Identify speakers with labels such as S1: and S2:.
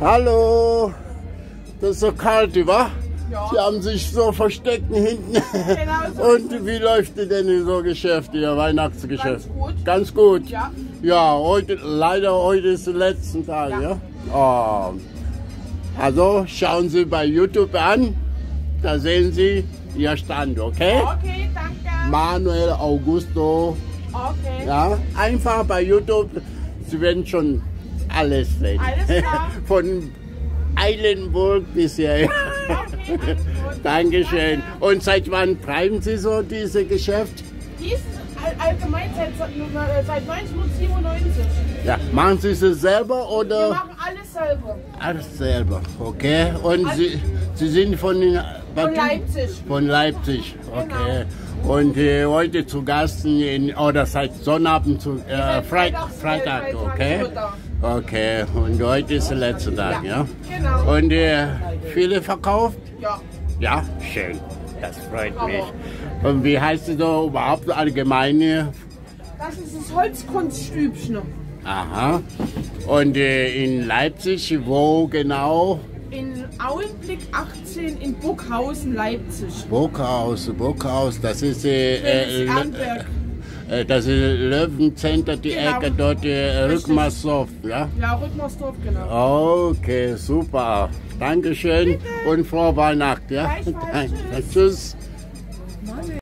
S1: Hallo. Das ist so kalt, wa?
S2: Ja.
S1: Sie haben sich so versteckt hinten.
S2: Genau so
S1: Und wie läuft denn so Geschäft, Ihr Weihnachtsgeschäft?
S2: Ganz gut.
S1: Ganz gut.
S2: Ja.
S1: Ja, heute, leider heute ist der letzte Tag, ja?
S2: Ja.
S1: Oh. Also schauen Sie bei YouTube an, da sehen Sie Ihr Stand, okay?
S2: Okay, danke.
S1: Manuel Augusto,
S2: Okay.
S1: ja, einfach bei YouTube, Sie werden schon alles sehen.
S2: Alles klar.
S1: Von Eilenburg bis hier.
S2: Okay.
S1: Dankeschön.
S2: Danke.
S1: Und seit wann treiben Sie so dieses Geschäft?
S2: Dies allgemein seit, äh, seit 1997.
S1: Ja, machen Sie es selber
S2: Wir
S1: oder
S2: machen alles selber.
S1: alles selber? Okay. Und Sie, Sie sind von, den-
S2: Von Leipzig.
S1: Von Leipzig, okay. Und äh, heute zu Gasten in, oder seit Sonnabend zu äh, Freit Freitag, okay?
S2: da.
S1: Okay. Und heute ist der letzte Tag, ja?
S2: Genau.
S1: Und äh, viele verkauft?
S2: Ja.
S1: Ja, schön. Das freut mich. Und wie heißt es so überhaupt allgemeine?
S2: Das ist das Holzkunststübchen.
S1: Aha. Und äh, in Leipzig, wo genau?
S2: Augenblick 18 in Burghausen, Leipzig.
S1: Burghaus, Burghaus, das ist, äh, äh,
S2: Ehrenberg.
S1: äh, das ist Löwencenter, die
S2: Genau.
S1: Ecke dort, äh. Rückmarsdorf, ja?
S2: Ja, Rückmarsdorf, genau.
S1: Okay, super. Dankeschön und frohe Weihnachten, ja? Danke.
S2: Tschüss.
S1: Tschüss.